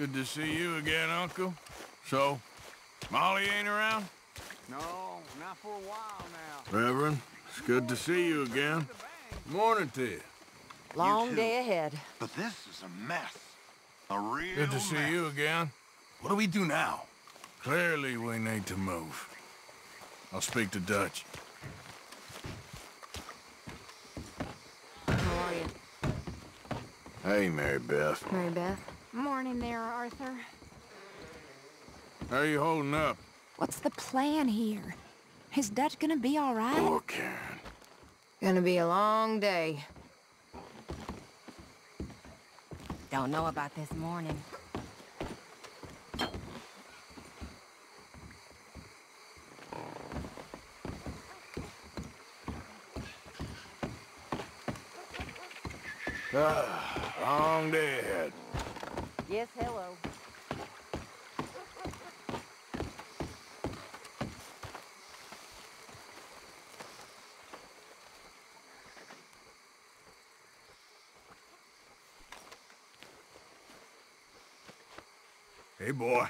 Good to see you again, Uncle. So, Molly ain't around? No, not for a while now. Reverend, it's good to see you again. Morning to you. Long day ahead. But this is a mess. A real mess. Good to see mess. you again. What do we do now? Clearly, we need to move. I'll speak to Dutch. How are you? Hey, Mary Beth. Mary Beth? Morning there, Arthur. How you holding up? What's the plan here? Is Dutch gonna be all right? Poor Karen. Gonna be a long day. Don't know about this morning. Ah, long day ahead. Yes, hello. Hey, boy.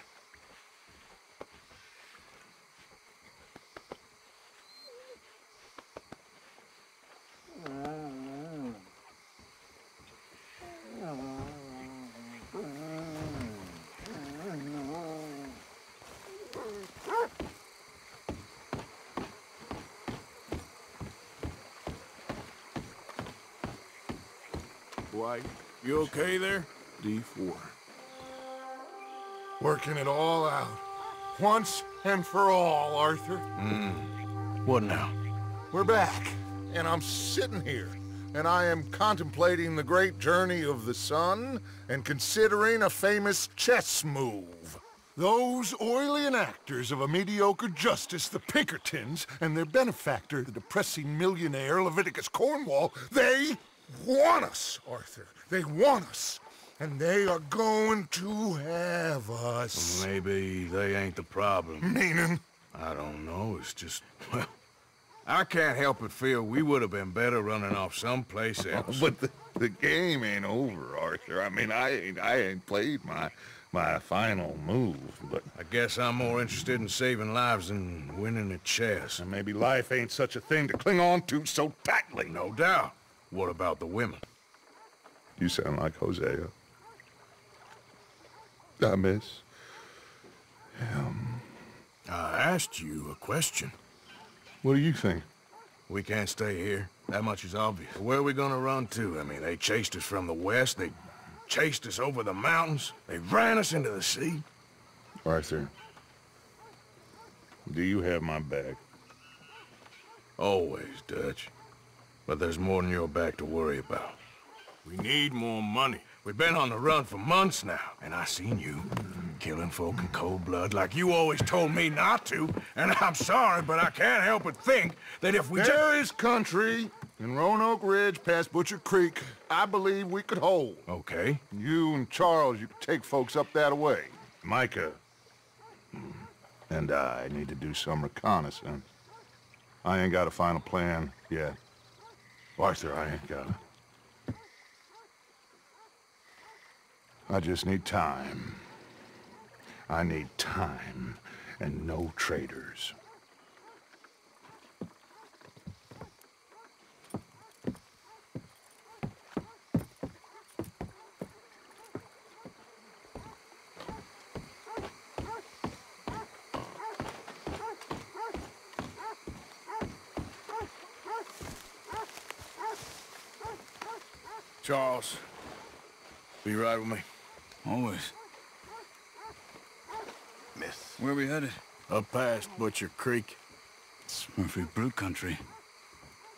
White, you okay there? D4. Working it all out. Once and for all, Arthur. Hmm. What now? We're back, and I'm sitting here, and I am contemplating the great journey of the sun and considering a famous chess move. Those oily actors of a mediocre justice, the Pinkertons, and their benefactor, the depressing millionaire Leviticus Cornwall, they want us, Arthur. They want us. And they are going to have us. Maybe they ain't the problem. Meaning? I don't know. It's just, well, I can't help but feel we would have been better running off someplace else. But the, the game ain't over, Arthur. I mean, I ain't, I ain't played my my final move, but I guess I'm more interested in saving lives than winning at chess. And maybe life ain't such a thing to cling on to so tightly. No doubt. What about the women? You sound like Hosea. I miss. him. I asked you a question. What do you think? We can't stay here. That much is obvious. Where are we gonna run to? I mean, they chased us from the west. They chased us over the mountains. They ran us into the sea. Arthur, do you have my back? Always, Dutch. But there's more than your back to worry about. We need more money. We've been on the run for months now, and I seen you killing folk in cold blood like you always told me not to. And I'm sorry, but I can't help but think that if we There is country in Roanoke Ridge past Butcher Creek I believe we could hold. Okay. You and Charles, you could take folks up that way. Micah and I need to do some reconnaissance. I ain't got a final plan yet. Arthur, I ain't got it. I just need time. I need time and no traitors. Charles, be right with me. Always. Miss. Where are we headed? Up past Butcher Creek. It's Murphy Brood country.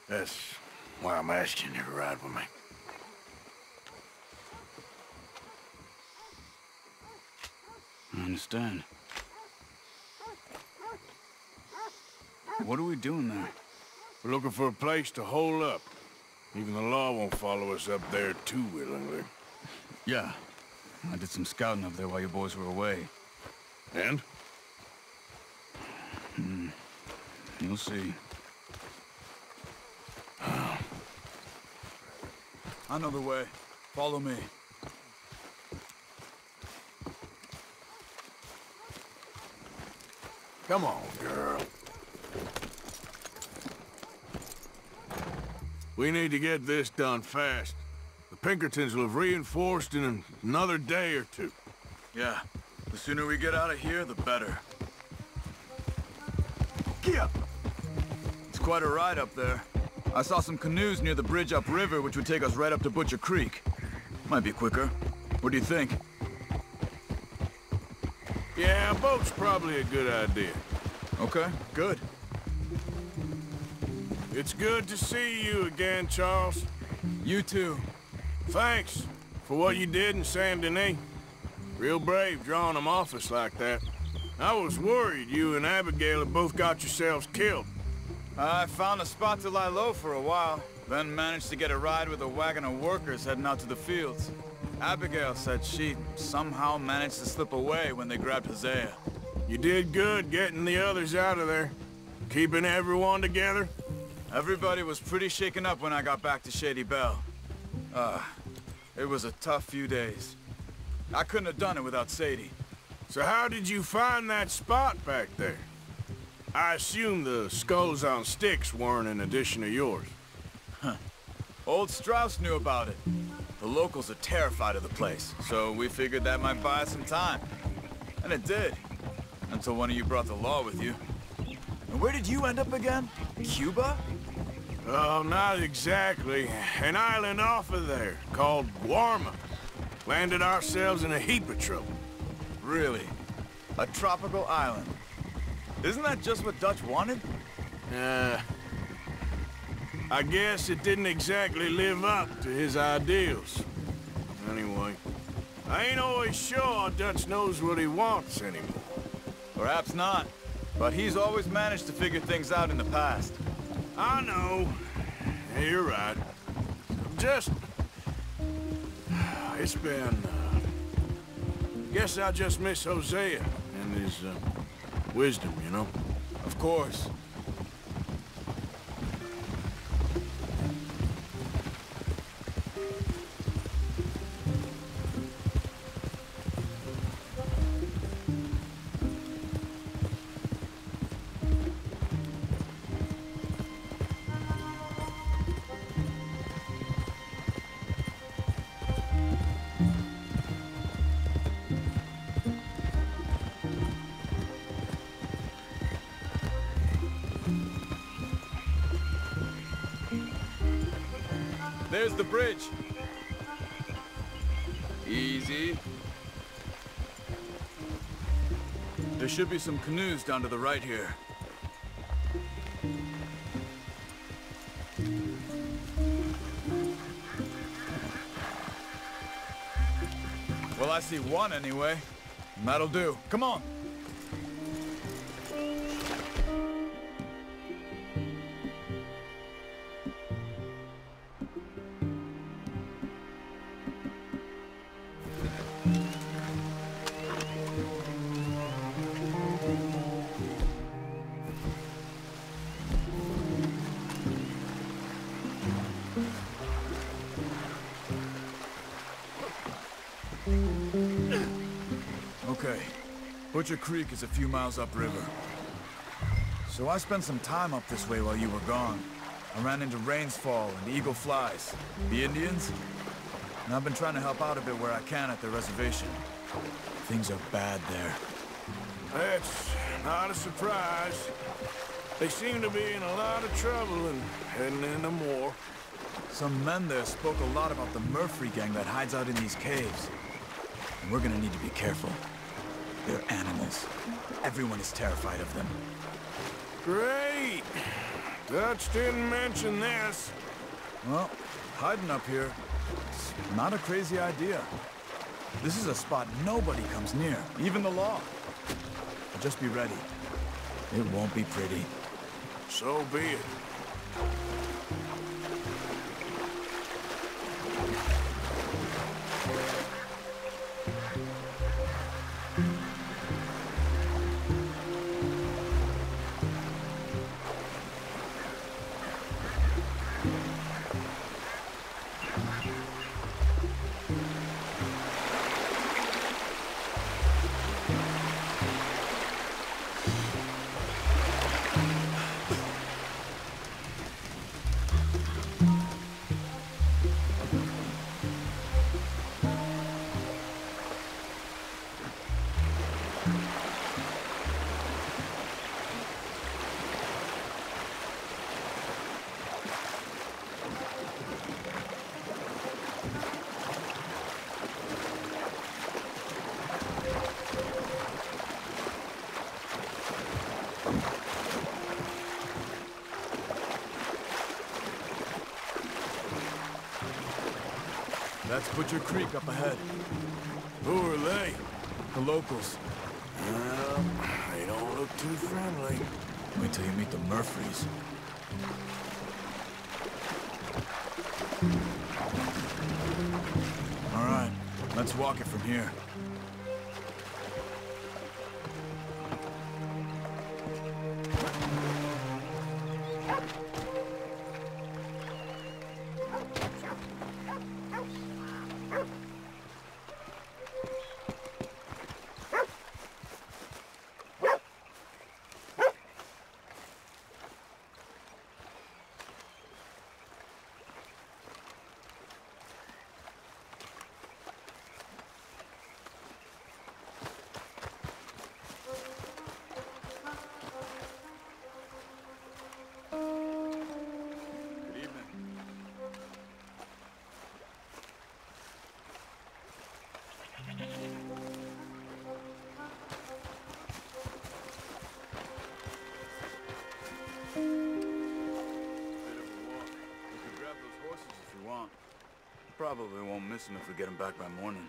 That's why I'm asking you to ride with me. I understand. What are we doing there? We're looking for a place to hole up. Even the law won't follow us up there too willingly. Yeah. I did some scouting up there while your boys were away. And? Hmm. You'll see. I know the way. Follow me. Come on, girl. We need to get this done fast. The Pinkertons will have reinforced in another day or two. Yeah. The sooner we get out of here, the better. Get It's quite a ride up there. I saw some canoes near the bridge upriver, which would take us right up to Butcher Creek. Might be quicker. What do you think? Yeah, a boat's probably a good idea. Okay, good. It's good to see you again, Charles. You too. Thanks for what you did in Saint Denis. Real brave drawing them off us like that. I was worried you and Abigail had both got yourselves killed. I found a spot to lie low for a while, then managed to get a ride with a wagon of workers heading out to the fields. Abigail said she somehow managed to slip away when they grabbed Hosea. You did good getting the others out of there. Keeping everyone together. Everybody was pretty shaken up when I got back to Shady Belle. Uh, it was a tough few days. I couldn't have done it without Sadie. So how did you find that spot back there? I assume the skulls on sticks weren't an addition of yours. Huh. Old Strauss knew about it. The locals are terrified of the place, so we figured that might buy us some time. And it did. Until one of you brought the law with you. And where did you end up again? Cuba? Oh, not exactly. An island off of there, called Guarma. Landed ourselves in a heap of trouble. Really? A tropical island? Isn't that just what Dutch wanted? Uh, I guess it didn't exactly live up to his ideals. Anyway, I ain't always sure Dutch knows what he wants anymore. Perhaps not. But he's always managed to figure things out in the past. I know. Yeah, you're right. I'm just... It's been... Uh, guess I just miss Hosea and his uh, wisdom, you know? Of course. Should be some canoes down to the right here. Well, I see one anyway. That'll do. Come on. Creek is a few miles upriver. So I spent some time up this way while you were gone. I ran into Rains Fall and Eagle Flies. The Indians? And I've been trying to help out a bit where I can at the reservation. Things are bad there. That's not a surprise. They seem to be in a lot of trouble and heading into more. Some men there spoke a lot about the Murphy gang that hides out in these caves. And we're gonna need to be careful. They're animals. Everyone is terrified of them. Great! Dutch didn't mention this. Well, hiding up here, it's not a crazy idea. This is a spot nobody comes near, even the law. But just be ready. It won't be pretty. So be it. Butcher Creek up ahead. Who are they? The locals. Well, they don't look too friendly. Wait till you meet the Murphys. All right, let's walk it from here. Probably won't miss him if we get him back by morning.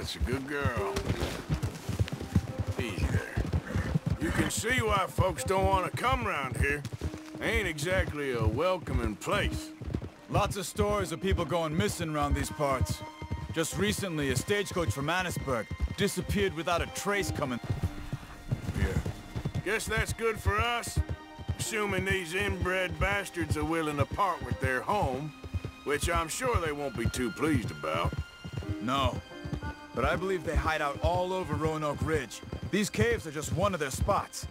That's a good girl. Easy there. You can see why folks don't want to come round here. Ain't exactly a welcoming place. Lots of stories of people going missing around these parts. Just recently, a stagecoach from Annisburg disappeared without a trace coming here. Guess that's good for us. Assuming these inbred bastards are willing to part with their home, which I'm sure they won't be too pleased about. No. But I believe they hide out all over Roanoke Ridge. These caves are just one of their spots.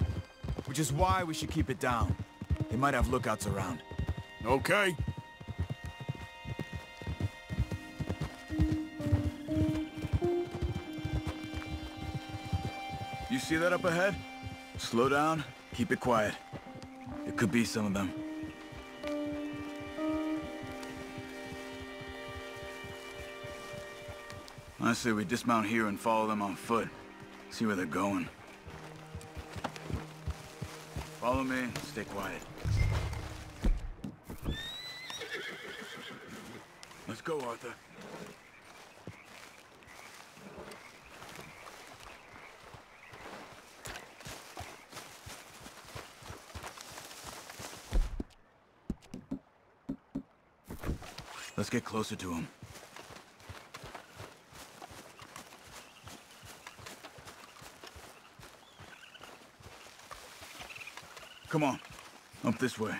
Which is why we should keep it down. They might have lookouts around. Okay. You see that up ahead? Slow down, keep it quiet. It could be some of them. I say we dismount here and follow them on foot. See where they're going. Follow me, stay quiet. Let's go, Arthur. Let's get closer to him. Come on. Up this way. I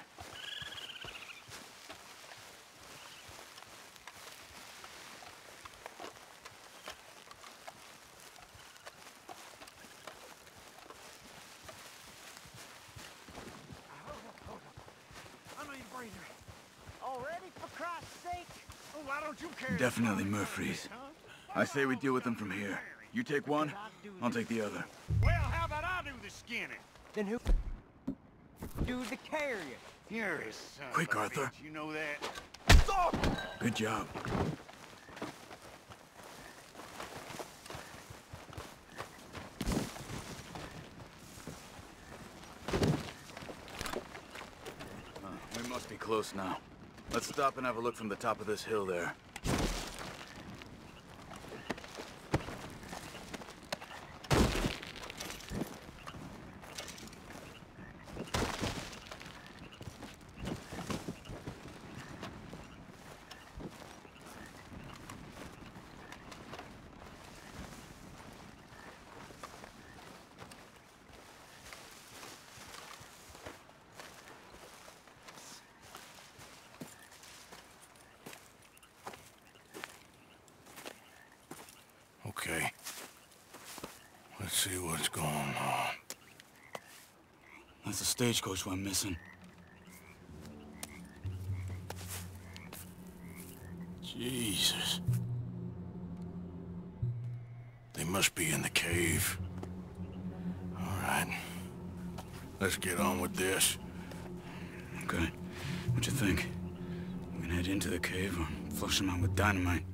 know you're breathing. Already, for Christ's sake? Oh, why don't you carry Definitely Murphy's. I say we deal with them from here. You take one, I'll take the other. Well, how about I do the skinning? Then who do the carrying? You're his son. Quick, Arthur. bitch, You know that? Good job. Uh, we must be close now. Let's stop and have a look from the top of this hill there. Okay. Let's see what's going on. That's the stagecoach we're missing. Jesus. They must be in the cave. All right. Let's get on with this. Okay. What you think? We can head into the cave or flush them out with dynamite?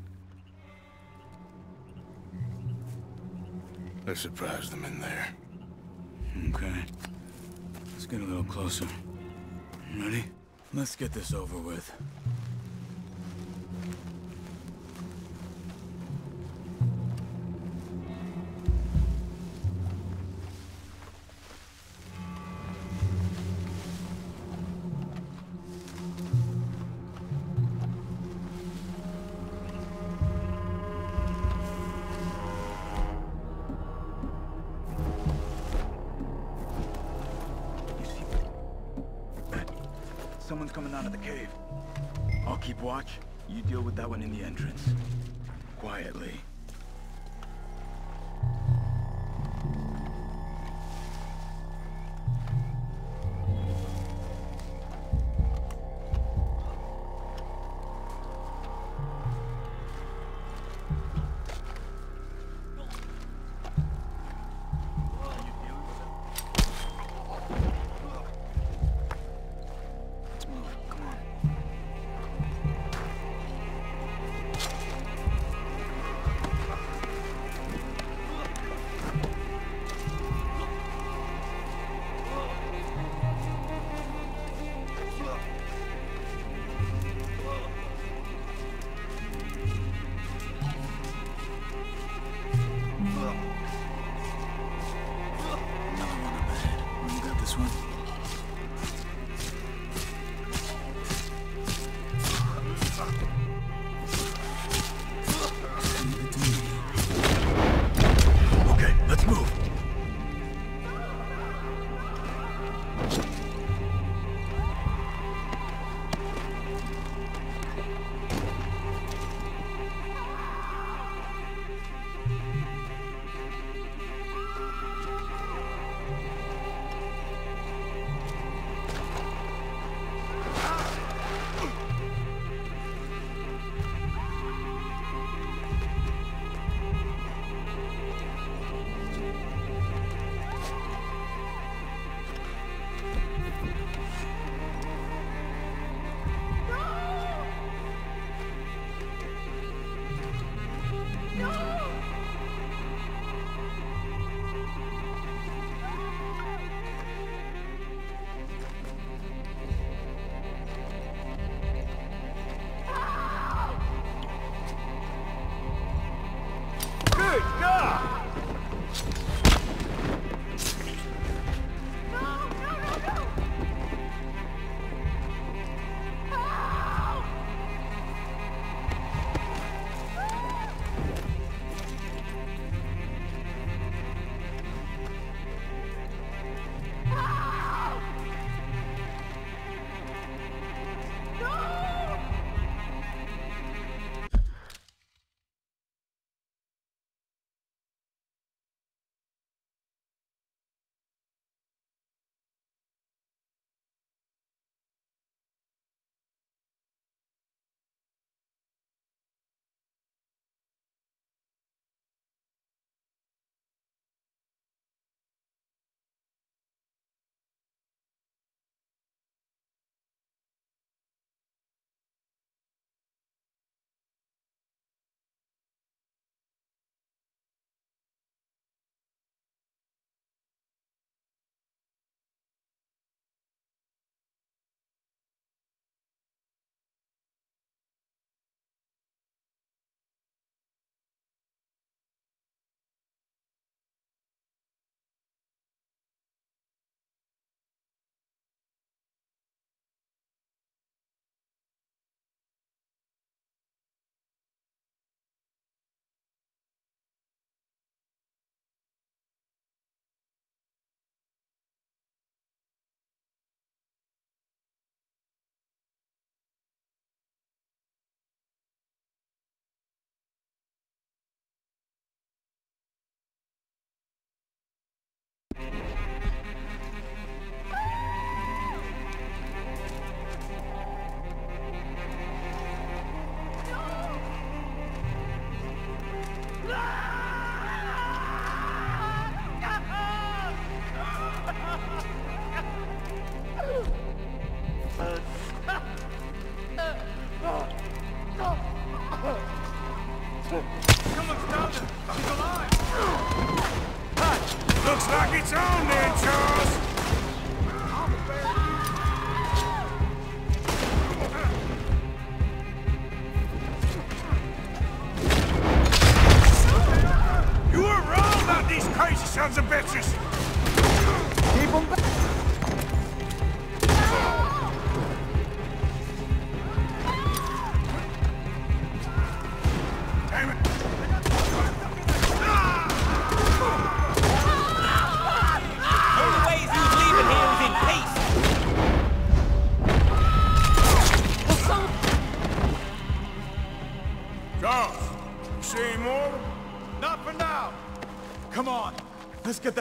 Let's surprise them in there. Okay. Let's get a little closer. Ready? Let's get this over with.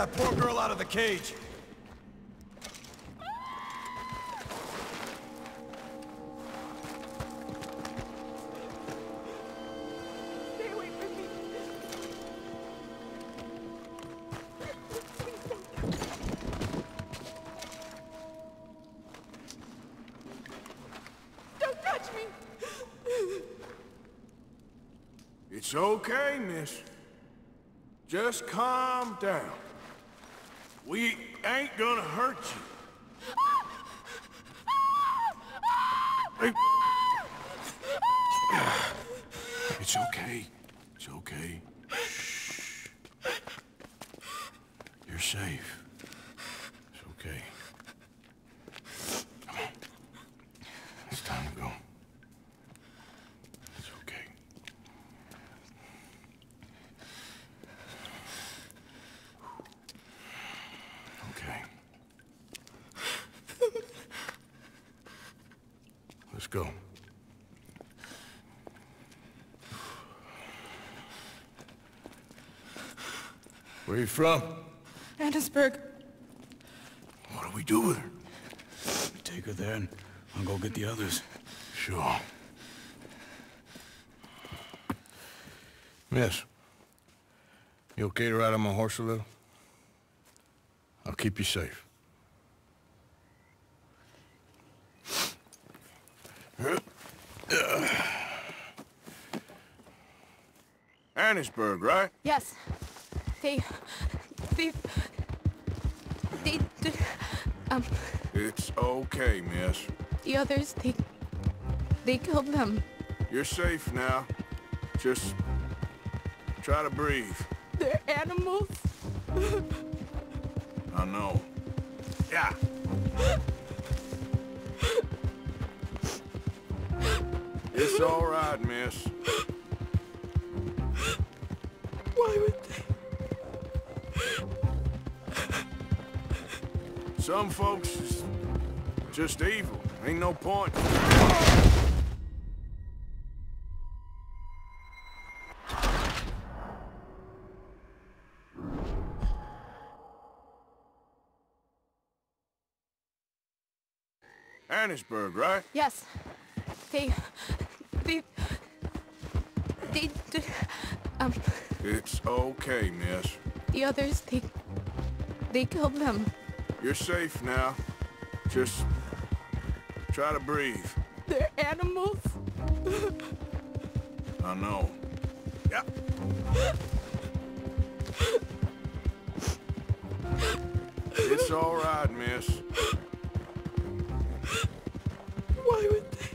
That poor girl out of the cage. Stay away from me. Don't touch me. It's okay, miss. Just calm down. Gonna hurt you. Hey. It's okay. It's okay. Shh. You're safe. It's okay. Come on. It's time to go. It's okay. Okay. Let's go. Where are you from? Annisburg. What do we do with her? We Take her there and I'll go get the others. Sure. Miss, you okay to ride on my horse a little? I'll keep you safe. Annisburg, right? Yes. They... They... They... they um, It's okay, miss. the others, they... They killed them. You're safe now. Just try to breathe. They're animals. I know. Yeah. It's all right, miss. Some folks is just evil. Ain't no point. Annisburg, right? Yes. They... They... They... um, It's okay, miss. the others, they... They killed them. You're safe now. Just try to breathe. They're animals. I know. Yep. It's all right, miss. Why would they?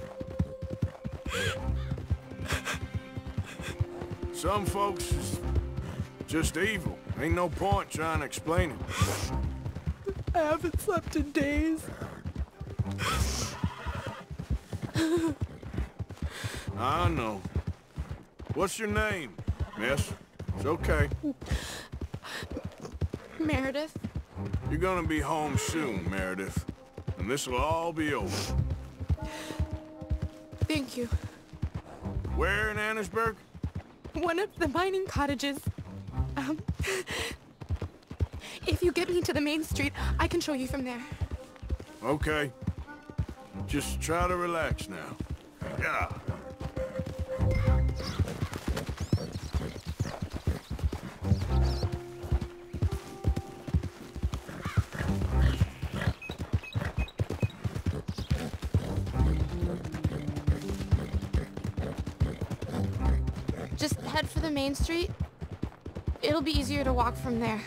Some folks is just evil. Ain't no point trying to explain it. I haven't slept in days. I know. What's your name, miss? It's okay. Meredith, You're gonna be home soon, Meredith. And this'll all be over. thank you. Where in Annisburg? One of the mining cottages. Um, if you get me to the main street, I can show you from there. Okay. Just try to relax now. Yeah. Just head for the main street. It'll be easier to walk from there.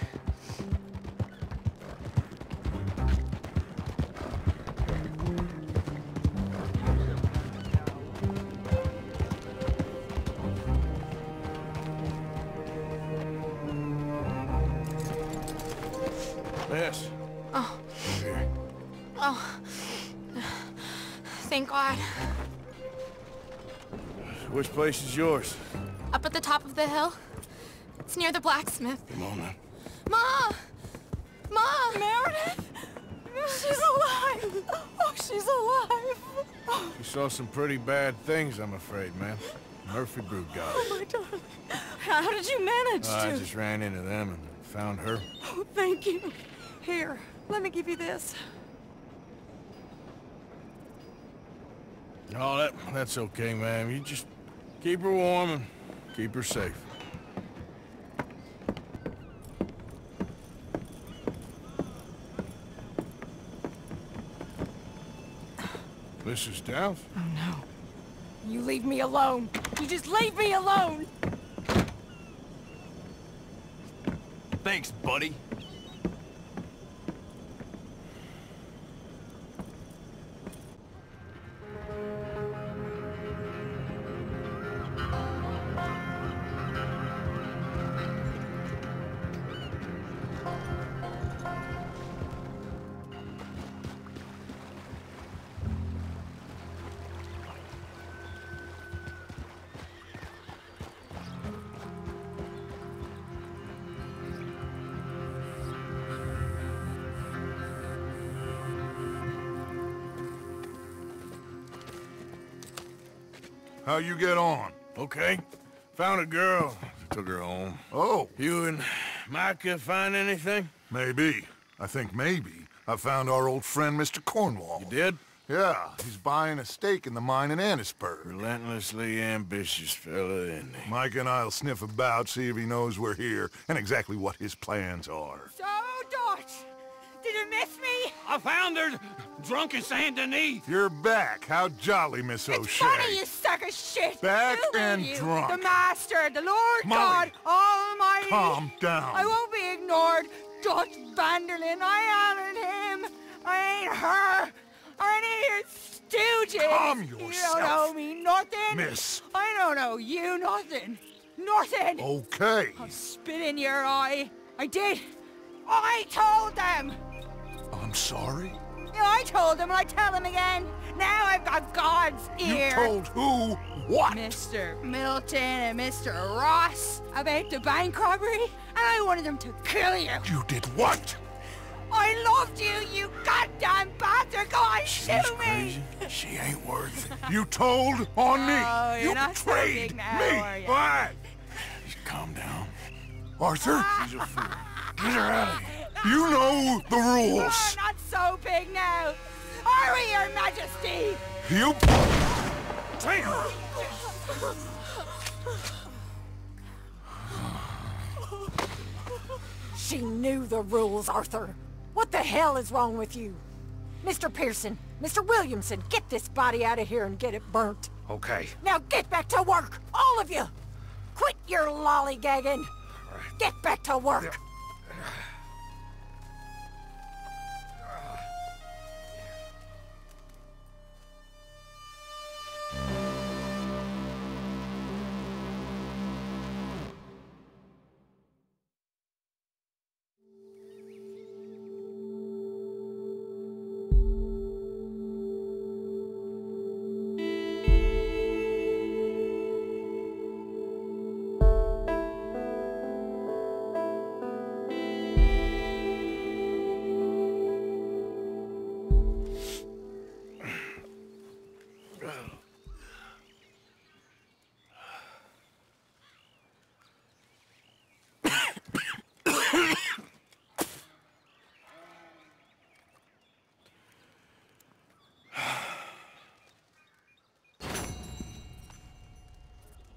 Place is yours? Up at the top of the hill. It's near the blacksmith. Come on, man. Ma! Ma! Meredith! She's alive! Oh, she's alive! You saw some pretty bad things, I'm afraid, man. Murphy Brood got Oh, my darling. How did you manage I just ran into them and found her? Oh, thank you. Here, let me give you this. No, that, that's okay, ma'am. You just keep her warm and keep her safe. Mrs. Downs? Oh, no. You leave me alone. You just leave me alone. Thanks, buddy. How you get on? Okay. Found a girl. Took her home. Oh. You and Micah find anything? Maybe. I think maybe. I found our old friend, Mr. Cornwall. You did? Yeah, he's buying a stake in the mine in Annisburg. Relentlessly ambitious fella, isn't he? Micah and I'll sniff about, see if he knows we're here, and exactly what his plans are. Miss me? I found her drunk in Saint Denis. You're back. How jolly, Miss It's O'Shea. funny, you sack of shit. Back Who and you? drunk. The Master, the Lord Molly, God Almighty. calm down. I won't be ignored. Dutch van der Linde, I ain't him. I ain't her. Or any of your stooges. Calm yourself. You don't yourself. know me nothing. Miss. I don't know you nothing. Nothing. Okay. I'll spit in your eye. I did. I told them. I'm sorry? Yeah, I told him, and I tell him again. Now I've got God's ear. You told who what? Mr. Milton and Mr. Ross about the bank robbery, and I wanted them to kill you. You did what? I loved you, you goddamn bastard! Go on, shoot me! She ain't worth it. You told on me. Oh, you're you not so betrayed big now, me. What? Just calm down. Arthur, ah. She's a fool. Get her out of here. You know the rules. not so big now! Are we, Your Majesty? You... Damn! She knew the rules, Arthur. What the hell is wrong with you? Mr. Pearson, Mr. Williamson, get this body out of here and get it burnt. Okay. Now get back to work, all of you! Quit your lollygagging! Get back to work!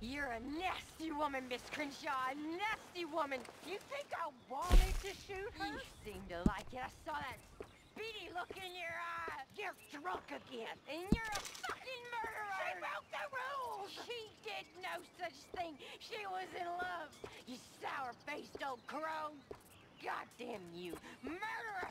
You're a nasty woman, Miss Crenshaw. A nasty woman. You think I wanted to shoot her? You seem to like it. I saw that speedy look in your eye. You're drunk again. And you're a fucking murderer. She broke the rules. She did no such thing. She was in love. You sour-faced old crow. Goddamn you. Murderer!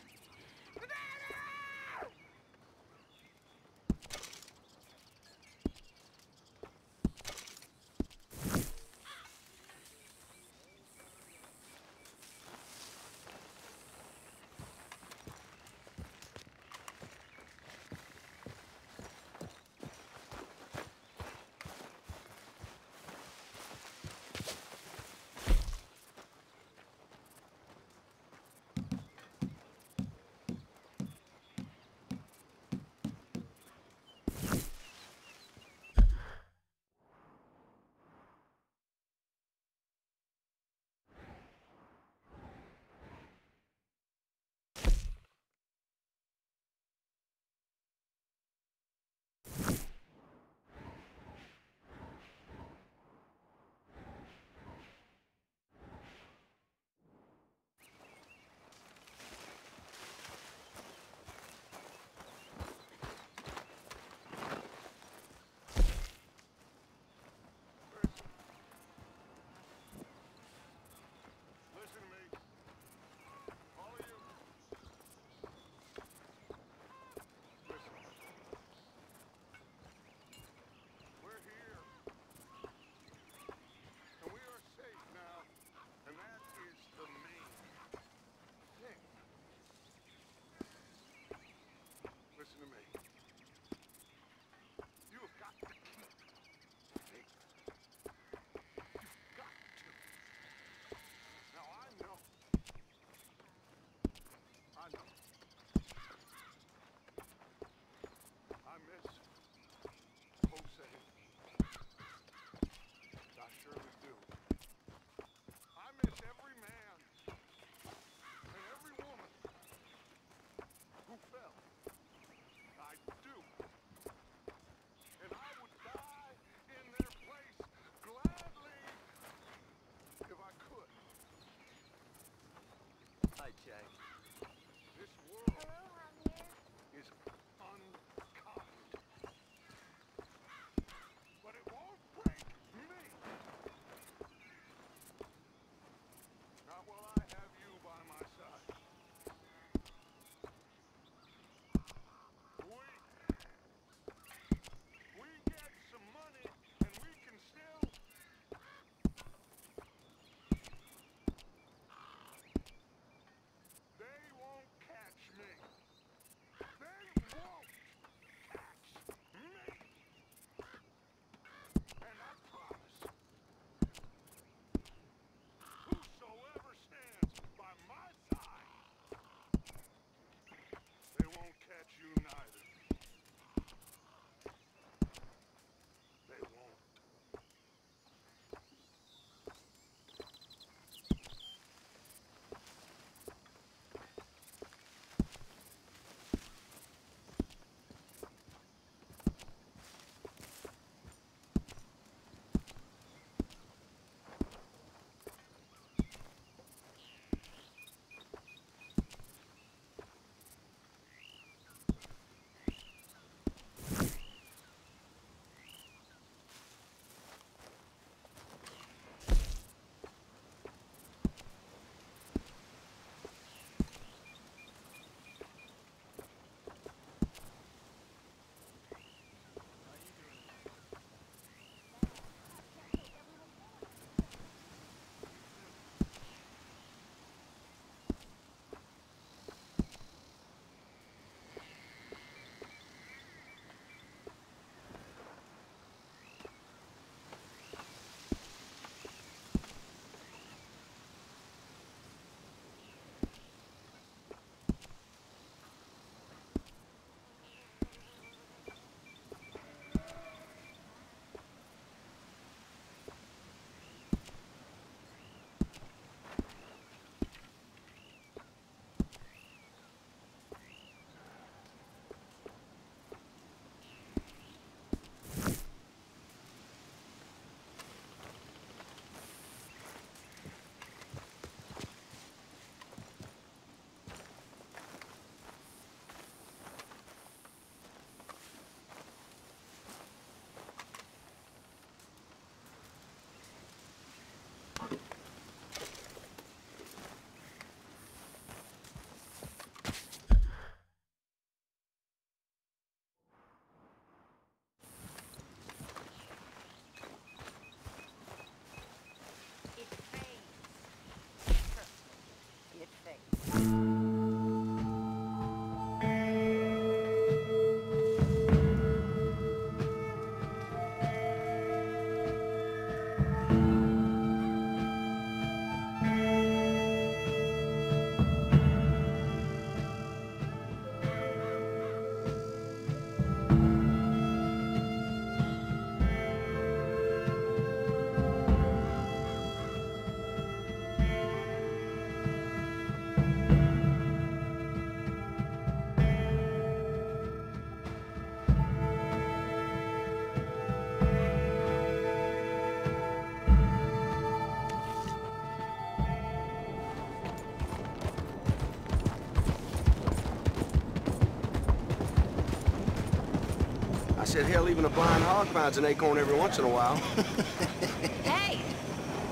Said, hell, even a blind hog finds an acorn every once in a while. Hey!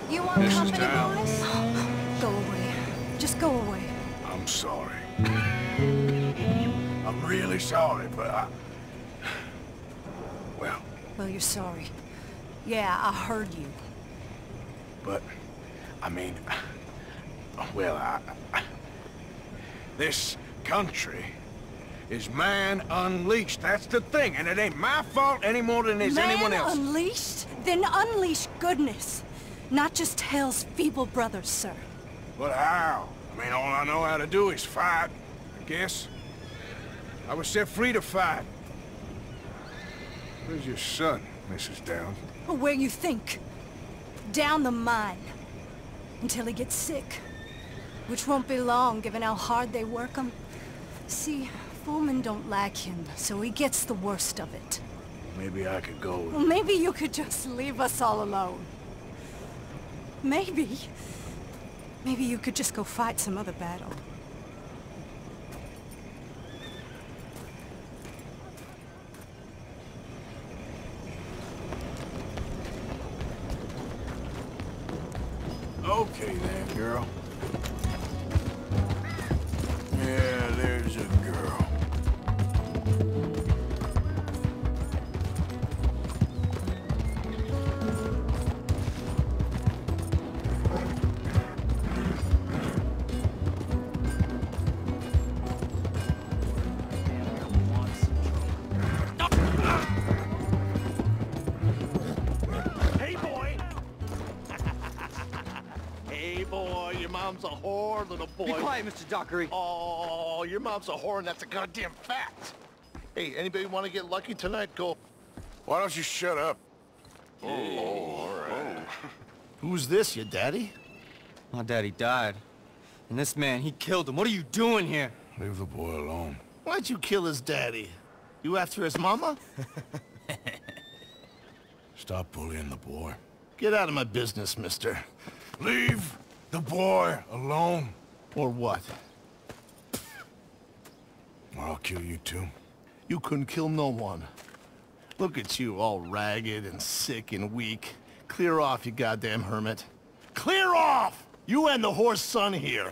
You want This company, town. boys? Go away. Just go away. I'm sorry. I'm really sorry, but I... Well, Well, you're sorry. Yeah, I heard you. but... I mean... Well, I... This country is man unleashed. That's the thing, and it ain't my fault any more than it's Man anyone else. unleashed? Then unleash goodness. Not just Hell's feeble brothers, sir. But how? I mean, all I know how to do is fight, I guess. I was set free to fight. Where's your son, Mrs. Downes? Where you think? Down the mine. Until he gets sick. Which won't be long, given how hard they work him. See, foremen don't like him, so he gets the worst of it. Maybe I could go... Well, maybe you could just leave us all alone. Maybe. Maybe you could just go fight some other battle. Okay then, girl. Mr. Dockery. Oh, your mom's a whore, and that's a goddamn fact. Hey, anybody want to get lucky tonight? Go. Why don't you shut up? Oh, all right. Who's this, your daddy? My daddy died. And this man, he killed him. What are you doing here? Leave the boy alone. Why'd you kill his daddy? You after his mama? Stop bullying the boy. Get out of my business, mister. Leave the boy alone. Or what? Or I'll kill you too. You couldn't kill no one. Look at you, all ragged and sick and weak. Clear off, you goddamn hermit. Clear off! You and the horse son here.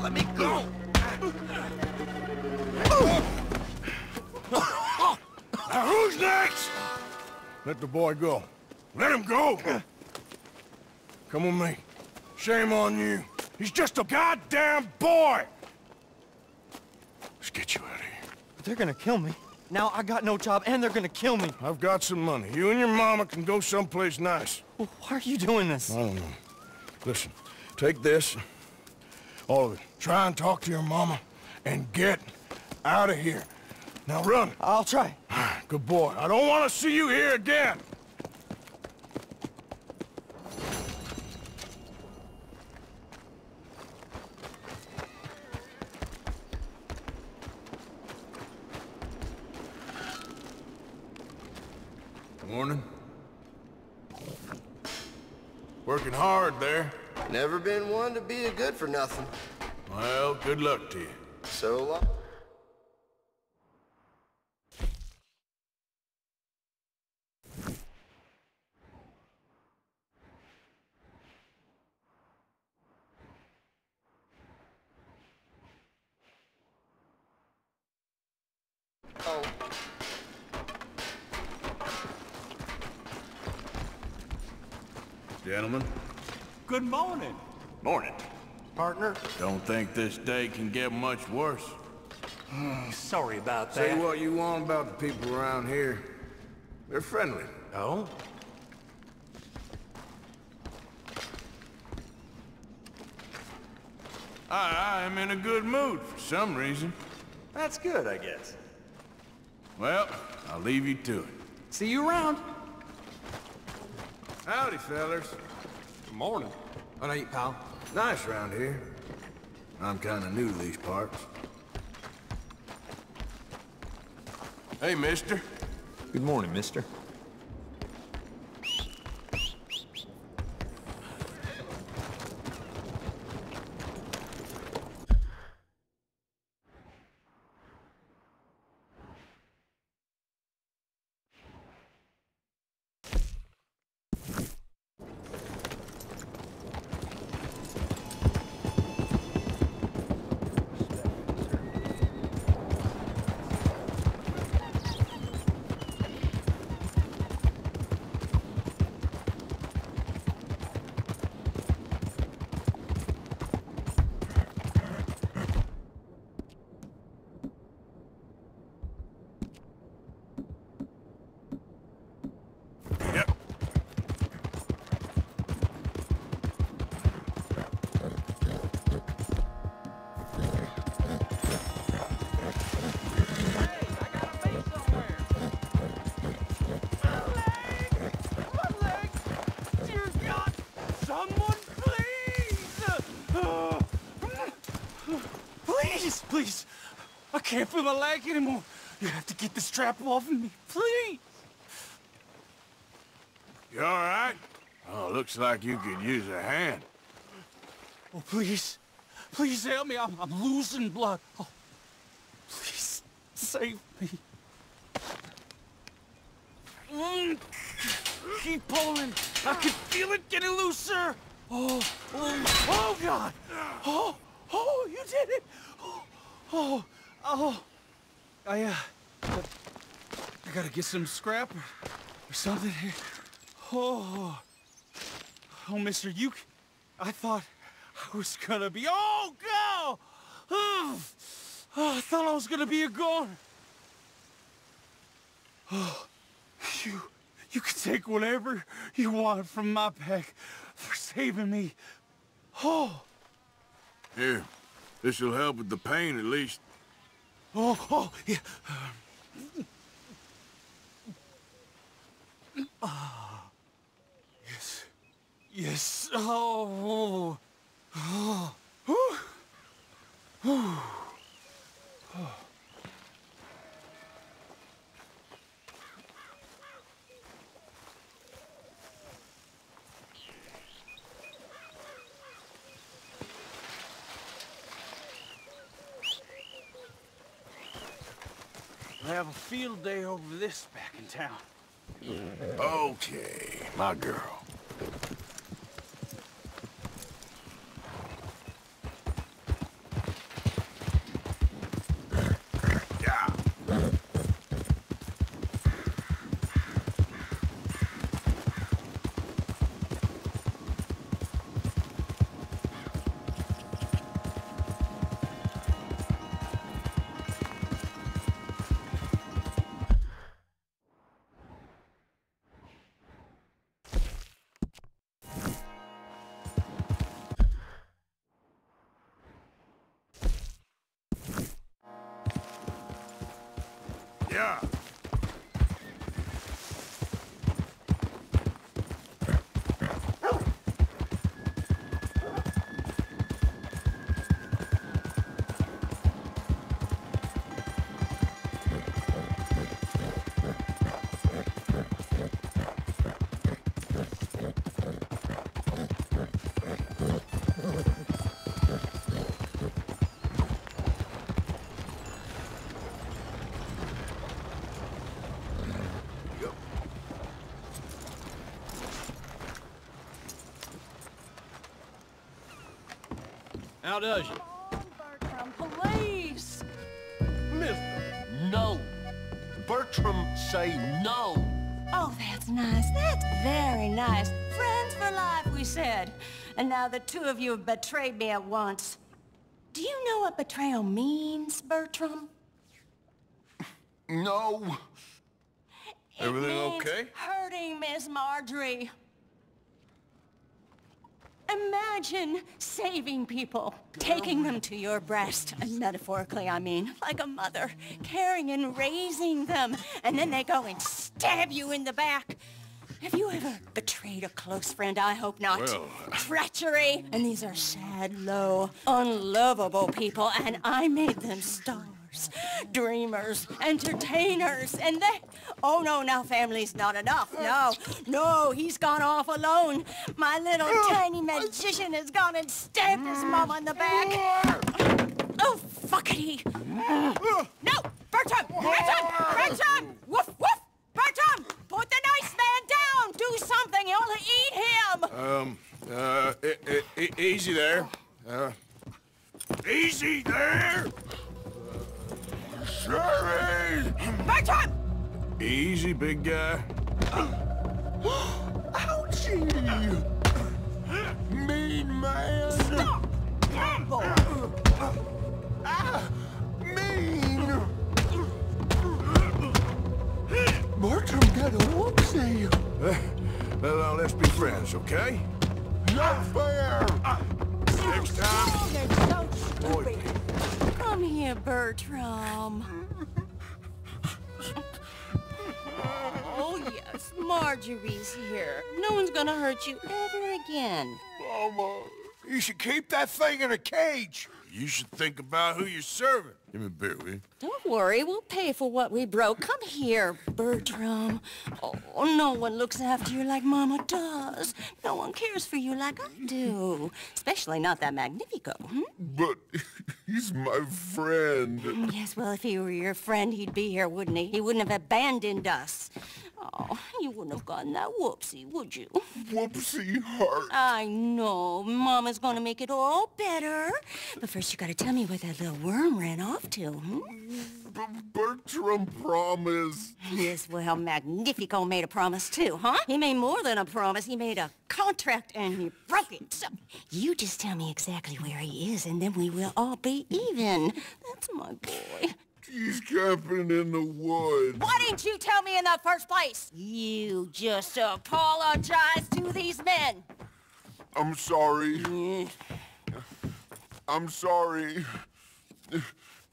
Let me go. Now who's next? Let the boy go. Let him go! Come with me. Shame on you. He's just a goddamn boy! Let's get you out of here. But they're gonna kill me. Now I got no job and they're gonna kill me. I've got some money. You and your mama can go someplace nice. Well, why are you doing this? I don't know. Listen, take this. All of it. Try and talk to your mama and get out of here. Now run. I'll try. Good boy. I don't want to see you here again. Morning. Working hard there. Never been one to be a good for nothing. Well, good luck to you. So long. Oh. Gentlemen. Good morning. Morning. Partner. Don't think this day can get much worse. Hmm, sorry about that. Say what you want about the people around here. They're friendly. Oh? I, I am in a good mood for some reason. That's good, I guess. Well, I'll leave you to it. See you around. Howdy, fellers. Good morning. What I eat, pal? Nice round here. I'm kinda new to these parts. Hey, mister. Good morning, mister. Can't feel my leg anymore. You have to get the strap off of me, please. You all right? Oh, looks like you could use a hand. Oh, please. Please help me. I'm, I'm losing blood. Oh, please save me. Mm. Keep pulling. I can feel it getting looser. Oh, oh, oh, God. Oh, oh, you did it. Oh, oh, oh. I, uh, I gotta get some scrap or, something here. Oh, oh, mister, you, I thought I was gonna be, oh, go! Oh, oh, I thought I was gonna be a goner. Oh, you, you can take whatever you want from my pack for saving me. Oh. Here, this'll help with the pain at least. Oh, oh, yeah. Ah. Yes. Yes. Oh. Oh. Oh. Oh. oh. I have a field day over this back in town. Okay, my girl. How does you? Bertram, police! Mister, no. Bertram say no. Oh, that's nice. That's very nice. Friends for life, we said. And now the two of you have betrayed me at once. Do you know what betrayal means, Bertram? No. Everything means okay? hurting Miss Marjorie. Imagine saving people, taking them to your breast, and metaphorically I mean, like a mother, caring and raising them, and then they go and stab you in the back. Have you ever betrayed a close friend? I hope not. Well, uh, Treachery! And these are sad, low, unlovable people, and I made them stars, dreamers, entertainers, and they... Oh, no, now family's not enough. No, no, he's gone off alone. My little tiny magician has gone and stabbed his mom on the back. Oh, fuckity. No, Bertram! Bertram! Bertram! Woof, woof! Bertram! Put the nice man down! Do something! You'll eat him! Um, uh, e e e easy there. Uh, easy there! Sorry! Bertram! Easy, big guy. Ouchie! Mean man! Stop! Rambo! Ah! Mean! Bertram got a whoopsie! Uh, well, now, let's be friends, okay? Not fair! Next time. Oh, they're so stupid. Come here, Bertram. Oh, yes, Marjorie's here. No one's gonna hurt you ever again. Mama, you should keep that thing in a cage. You should think about who you're serving. Give me a beer, will you? Don't worry, we'll pay for what we broke. Come here, Bertram. Oh, no one looks after you like Mama does. No one cares for you like I do. Especially not that Magnifico, hmm? But he's my friend. Yes, well, if he were your friend, he'd be here, wouldn't he? He wouldn't have abandoned us. Oh, you wouldn't have gotten that whoopsie, would you? Whoopsie heart. I know. Mama's gonna make it all better. But first you gotta tell me where that little worm ran off to, hmm? Bertram promised. Yes, well, Magnifico made a promise too, huh? He made more than a promise. He made a contract and he broke it. So you just tell me exactly where he is and then we will all be even. That's my boy. He's camping in the woods. Why didn't you tell me in the first place? You just apologize to these men. I'm sorry. Mm. I'm sorry.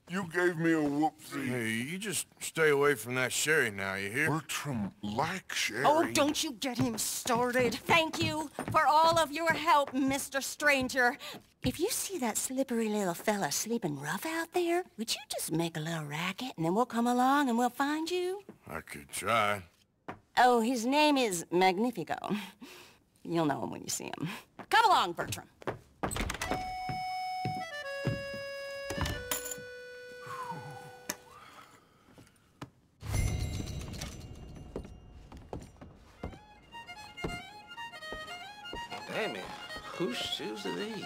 You gave me a whoopsie. Hey, you just stay away from that sherry now, you hear? Bertram like sherry. Oh, don't you get him started. Thank you for all of your help, Mr. Stranger. If you see that slippery little fella sleeping rough out there, would you just make a little racket and then we'll come along and we'll find you? I could try. Oh, his name is Magnifico. You'll know him when you see him. Come along, Bertram. It. Whose shoes are these?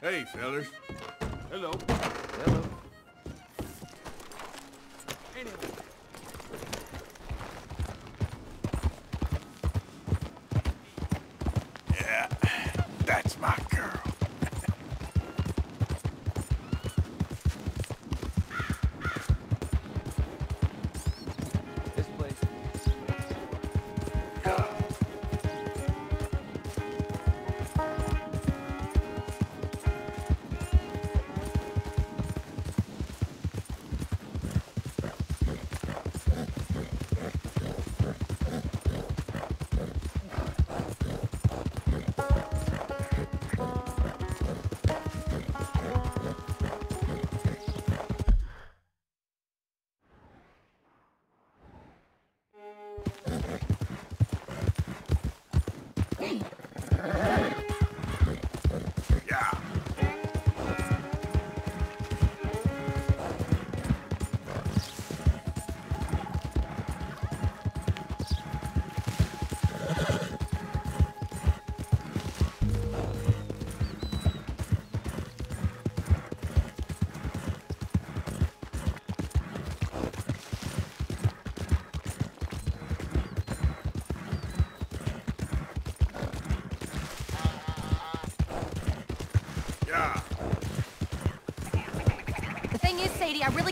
Hey, fellas. Hello. Hello. Yeah, that's my girl.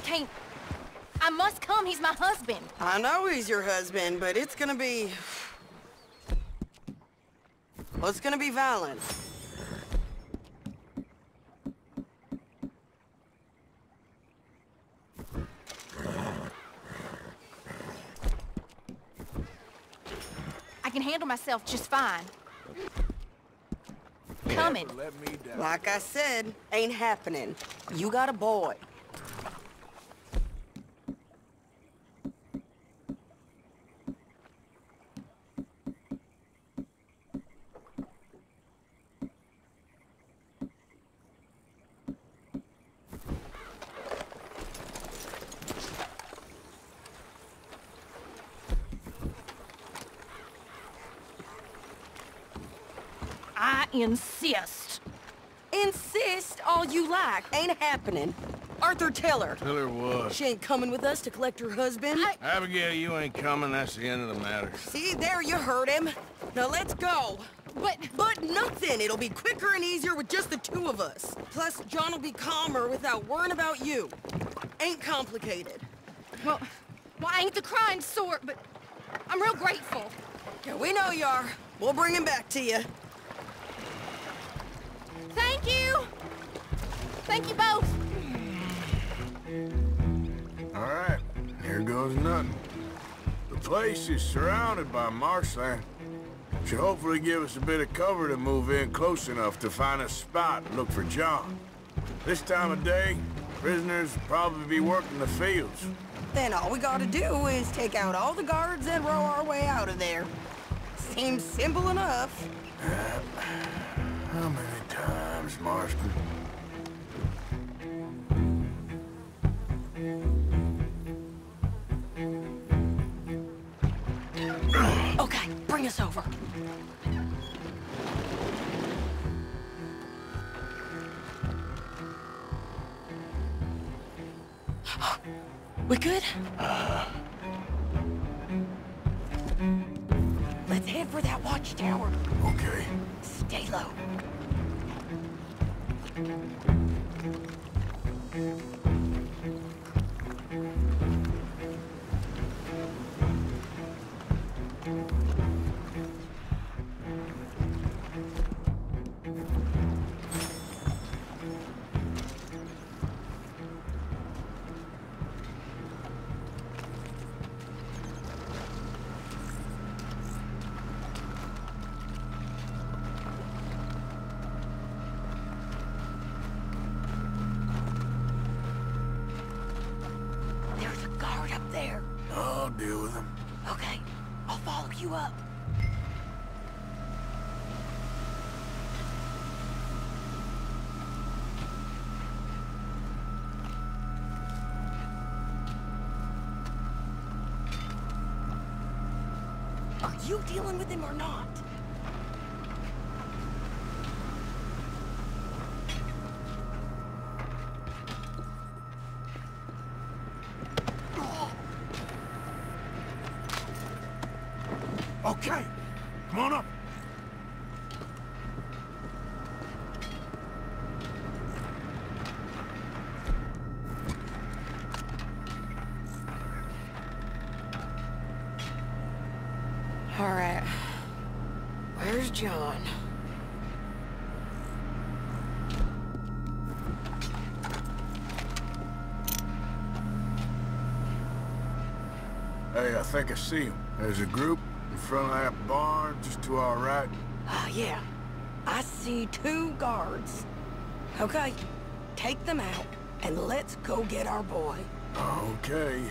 Can't... I must come. He's my husband. I know he's your husband, but it's gonna be... Well, it's gonna be violent. I can handle myself just fine. Coming. Let me down. Like I said, ain't happening. You got a boy. I insist. Insist all you like. Ain't happening. Arthur, tell her. Tell her what? She ain't coming with us to collect her husband. Abigail, you ain't coming. That's the end of the matter. See, there you heard him. Now let's go. But... But nothing. It'll be quicker and easier with just the two of us. Plus, John will be calmer without worrying about you. Ain't complicated. Well, well, I ain't the crying sort, but I'm real grateful. Yeah, we know you are. We'll bring him back to you. Here nothing. The place is surrounded by marshland. Should hopefully give us a bit of cover to move in close enough to find a spot and look for John. This time of day, prisoners will probably be working the fields. Then all we gotta do is take out all the guards and row our way out of there. Seems simple enough. How many times, Marston? Over. We good? Uh-huh. Let's head for that watchtower. Okay. Stay low. You dealing with him or not? John? Hey, I think I see him. There's a group in front of that barn just to our right. Ah, yeah. I see two guards. Okay, take them out, and let's go get our boy. Okay.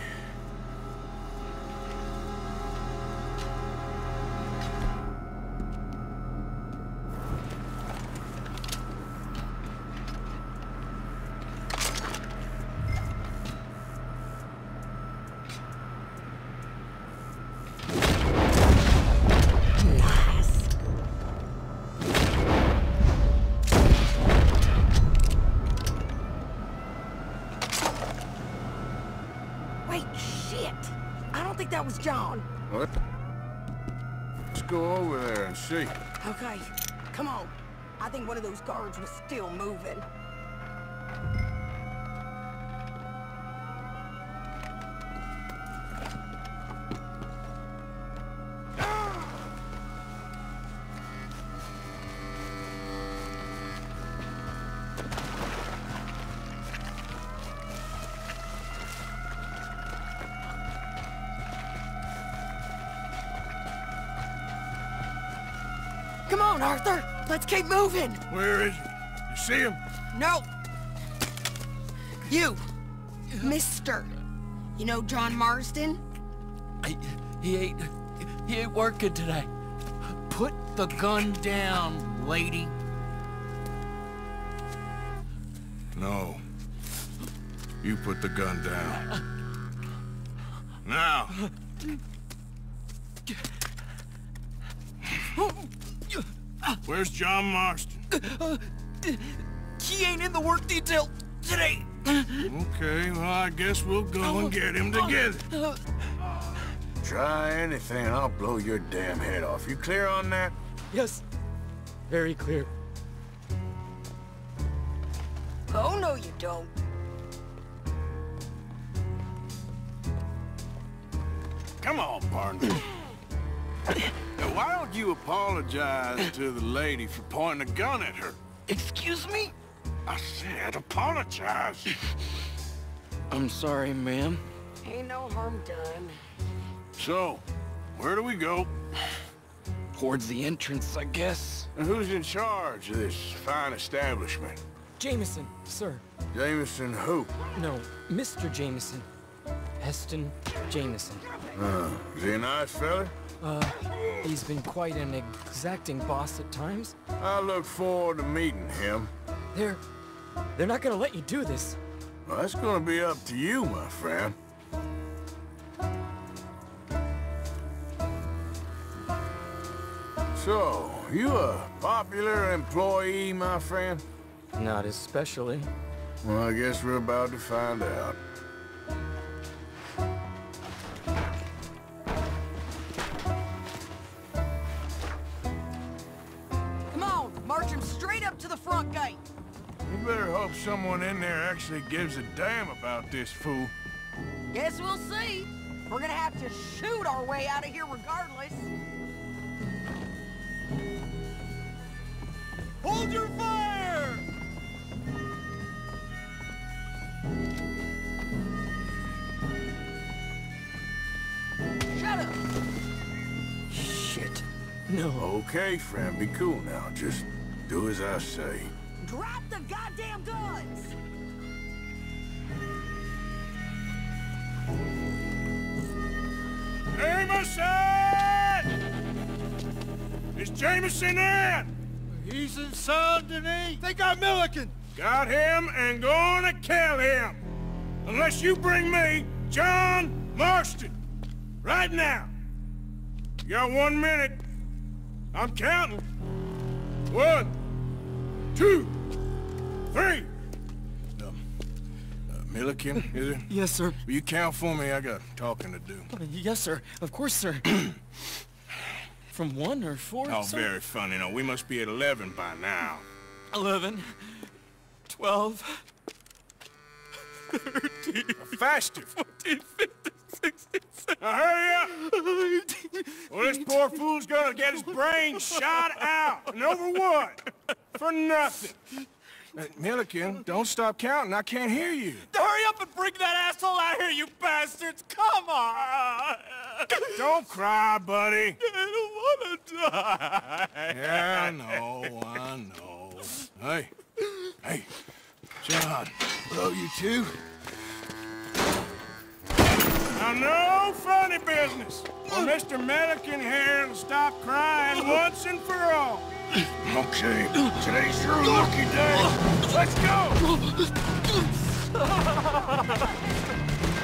Okay, come on. I think one of those guards was still moving. On, Arthur. Let's keep moving. Where is he? You see him? No. You, Mister. You know John Marston? He ain't... He ain't working today. Put the gun down, lady. No. You put the gun down. Where's John Marston? Uh, he ain't in the work detail today. Okay, well, I guess we'll go and oh, get him together. Oh, uh, Try anything, I'll blow your damn head off. You clear on that? Yes. Very clear. Oh, no, you don't. Come on, partner. Apologize to the lady for pointing a gun at her? Excuse me? I said apologize. I'm sorry, ma'am. Ain't no harm done. So, where do we go? towards the entrance, I guess. And who's in charge of this fine establishment? Jameson, sir. Jameson who? No, Mr. Jameson. Heston Jameson. Uh, is he a nice fella? Uh, he's been quite an exacting boss at times. I look forward to meeting him. They're... they're not gonna let you do this. Well, that's gonna be up to you, my friend. So, you a popular employee, my friend? Not especially. Well, I guess we're about to find out. Someone in there actually gives a damn about this fool. Guess we'll see. We're gonna have to shoot our way out of here regardless. Hold your fire! Shut up! Shit. No. Okay, friend, be cool now. Just do as I say. Drop the goddamn guns! Jameson! Is Jameson in? He's in Saint Denis. They got Milliken. Got him and gonna kill him. Unless you bring me John Marston. Right now. You got one minute. I'm counting. One, two, three. Um, uh, Milliken, is it? Yes, sir. Will you count for me? I got talking to do. Uh, yes, sir. Of course, sir. From one or four, Oh, sir? very funny. No, we must be at 11 by now. 11, 12, 13, Faster. 14, 15, 16, 17. Now hurry up! Well, this poor fool's gonna get his brain shot out. And over what? For nothing. Uh, Milliken, don't stop counting. I can't hear you. Hurry up and bring that asshole out here, you bastards! Come on! Don't cry, buddy. I don't want to die. Yeah, I know, I know. Hey, hey, John, Hello, you too. Now, no funny business. Well, Mr. Milliken here will stop crying once and for all. Okay, today's your lucky day. Let's go!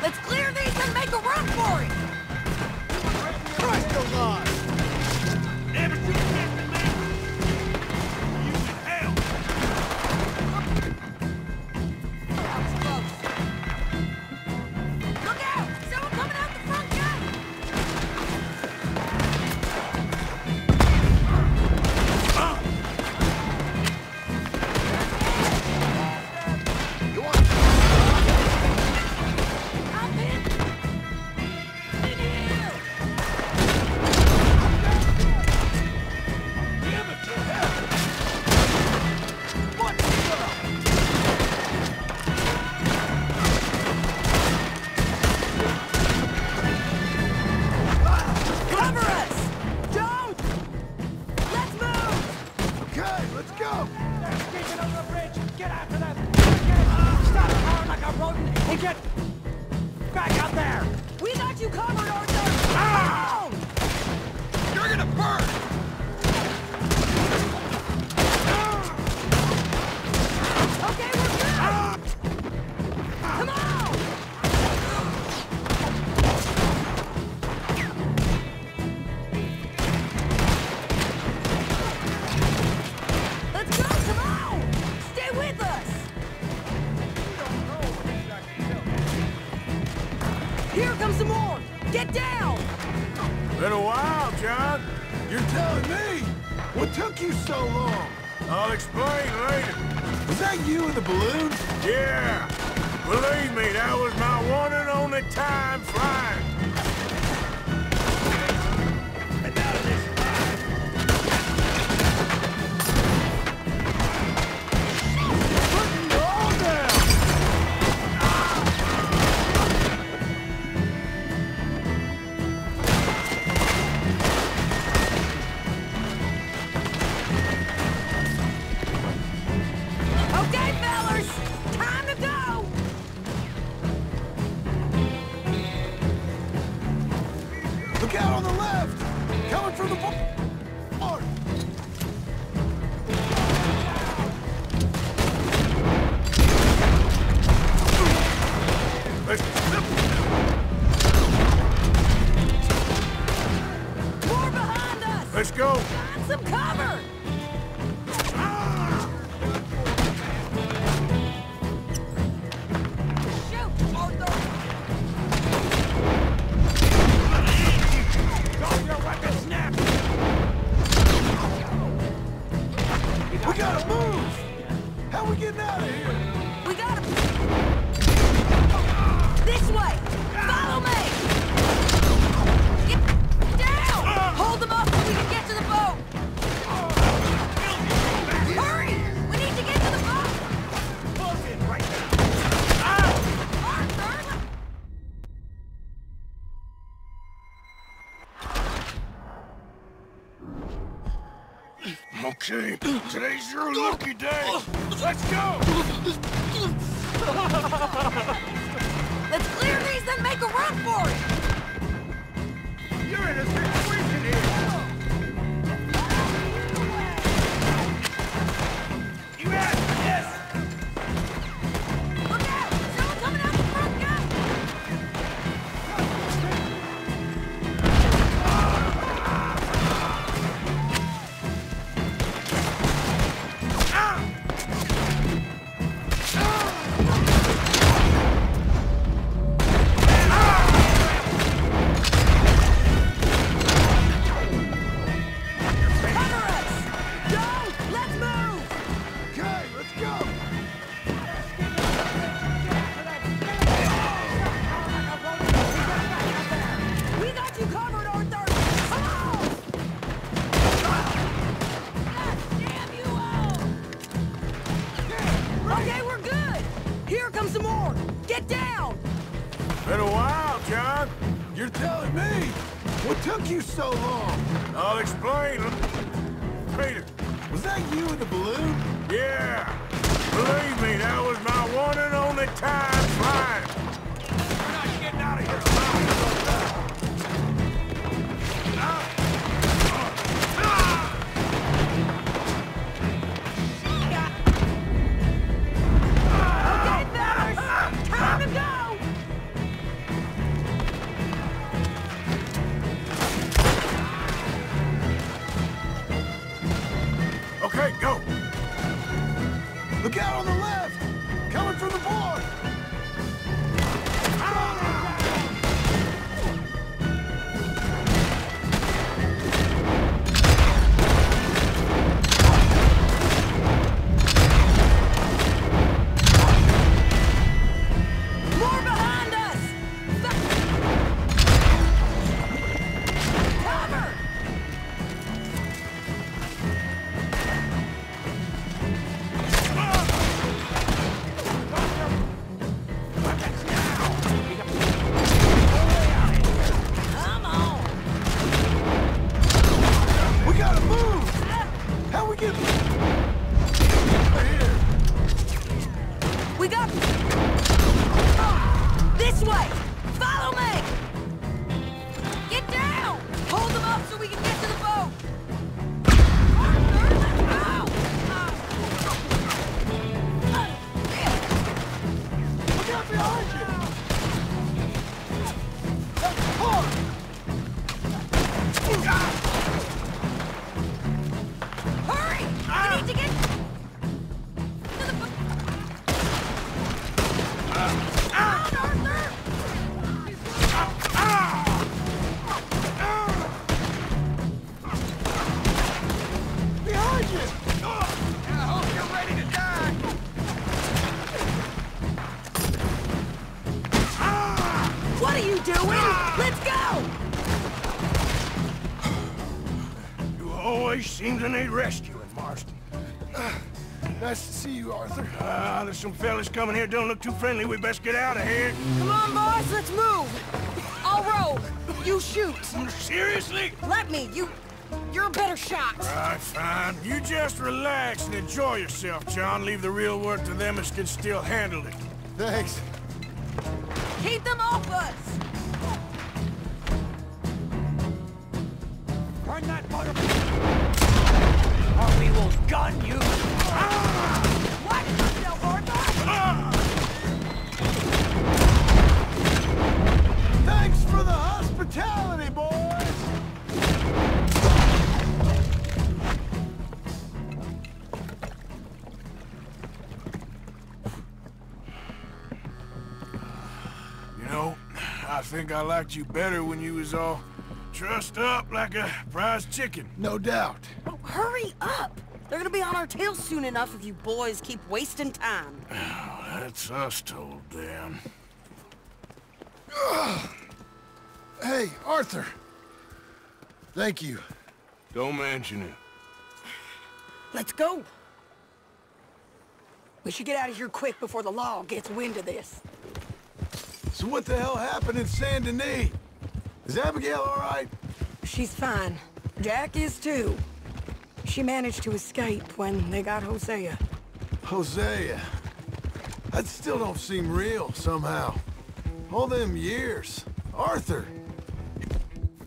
Let's clear these and make a run for it! Christ alive! Time flying. Seems I need rescuing, Marston. Uh, nice to see you, Arthur. Ah, uh, there's some fellas coming here. Don't look too friendly. We best get out of here. Come on, boss. Let's move. I'll roll. You shoot. Seriously? Let me. You... You're a better shot. All right, fine. You just relax and enjoy yourself, John. Leave the real work to them as can still handle it. Thanks. Keep them off us! Turn that motor... Or we will gun you! What? Thanks for the hospitality, boys! You know, I think I liked you better when you was all trussed up like a prize chicken. No doubt. Oh, hurry up! They're gonna be on our tails soon enough if you boys keep wasting time. Oh, that's us told them. Hey, Arthur. Thank you. Don't mention it. Let's go. We should get out of here quick before the law gets wind of this. So what the hell happened in Saint Denis? Is Abigail all right? She's fine. Jack is too. She managed to escape when they got Hosea. Hosea. That still don't seem real, somehow. All them years. Arthur.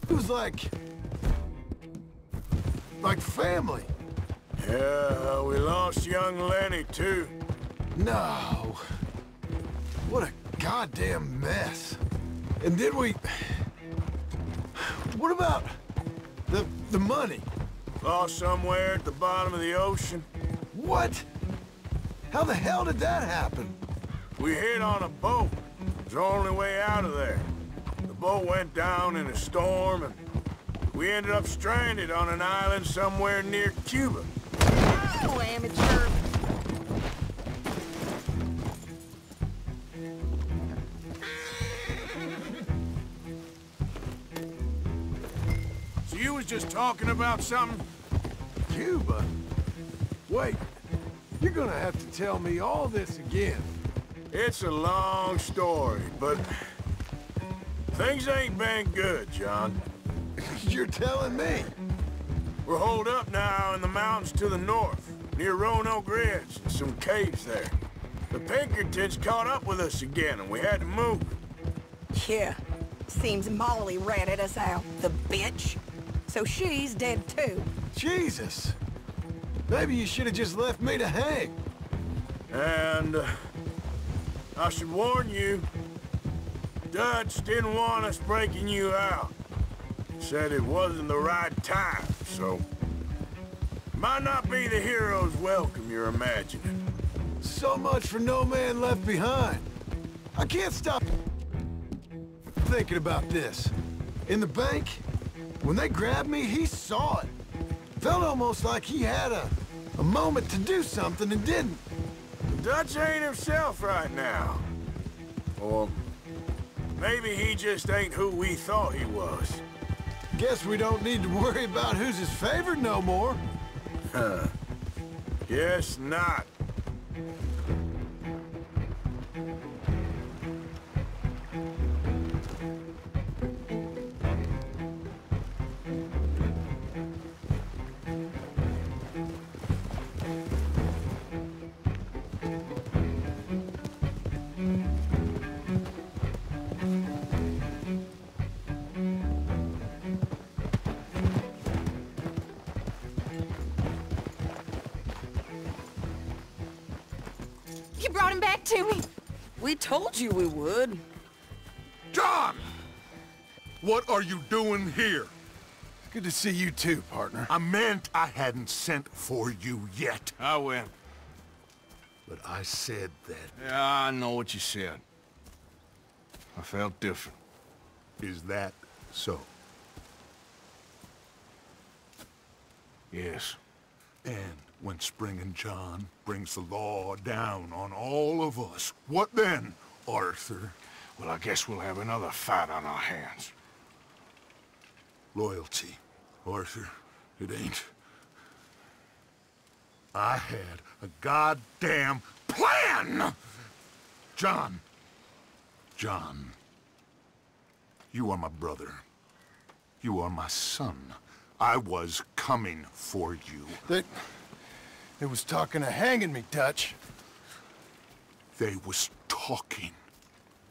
It was like... Like family. Yeah, we lost young Lenny, too. No. What a goddamn mess. And did we... What about... The, the money? Lost somewhere at the bottom of the ocean. What? How the hell did that happen? We hit on a boat. It was the only way out of there. The boat went down in a storm, and we ended up stranded on an island somewhere near Cuba. Oh, amateur. Just talking about something? Cuba? Wait, you're gonna have to tell me all this again. It's a long story, but things ain't been good, John. You're telling me? We're holed up now in the mountains to the north, near Roanoke Ridge, and some caves there. The Pinkertons caught up with us again, and we had to move. Yeah. Seems Molly ratted us out, the bitch. So she's dead too. Jesus. Maybe you should have just left me to hang. And uh, I should warn you, Dutch didn't want us breaking you out. Said it wasn't the right time, so... Might not be the hero's welcome you're imagining. So much for no man left behind. I can't stop thinking about this. In the bank, when they grabbed me, he saw it. Felt almost like he had a, a moment to do something and didn't. Dutch ain't himself right now. Or maybe he just ain't who we thought he was. Guess we don't need to worry about who's his favorite no more. Huh. Guess not. Brought him back to me. We told you we would. John! What are you doing here? Good to see you too, partner. I meant I hadn't sent for you yet. I went. But I said that. Yeah, I know what you said. I felt different. Is that so? Yes. And when Spring and John brings the law down on all of us, what then, Arthur? Well, I guess we'll have another fight on our hands. Loyalty, Arthur. It ain't. I had a goddamn plan! John. John. You are my brother. You are my son. I was coming for you. They... They was talking of hanging me, Dutch. They was talking.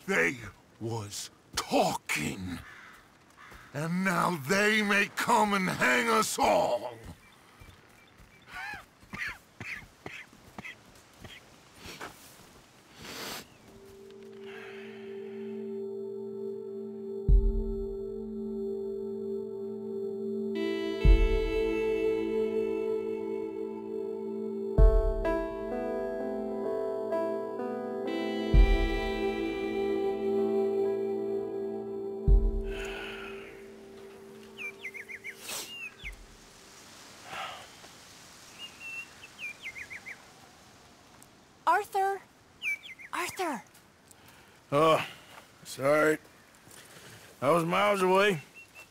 They was talking. And now they may come and hang us all.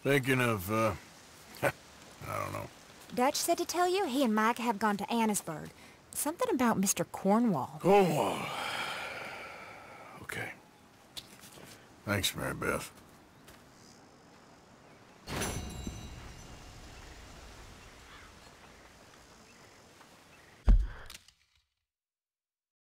Thinking of, uh, I don't know. Dutch said to tell you he and Micah have gone to Annesburg. Something about Mr. Cornwall. Cornwall. Okay. Thanks, Mary Beth.